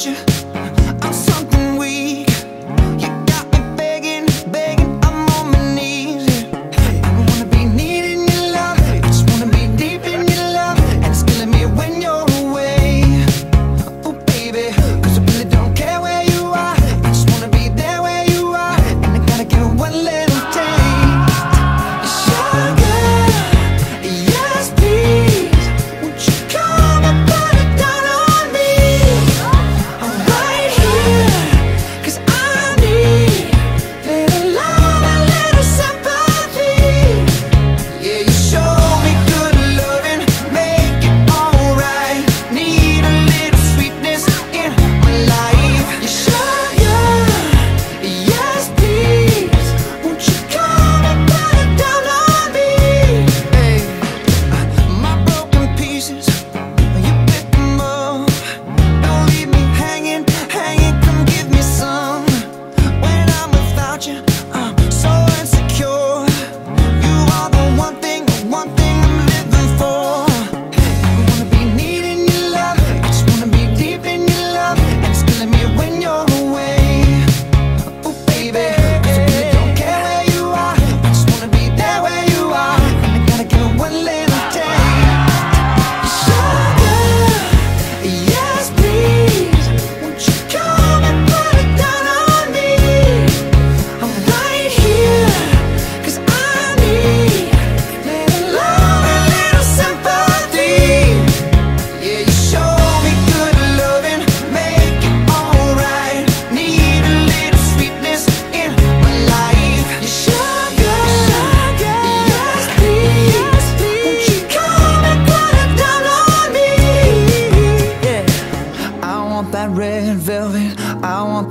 you.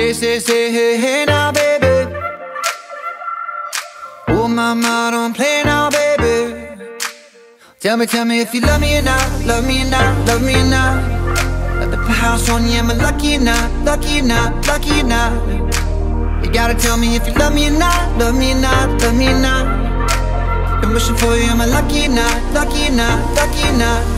Say, say, say, hey, hey now, baby. Oh, mama, don't play now, baby. Tell me, tell me if you love me or not, love me or not, love me or not. Let the house on you, am I lucky or not, lucky or not, lucky or not? You gotta tell me if you love me or not, love me or not, love me or not. Been wishing for you, am I lucky or not, lucky or not, lucky or not?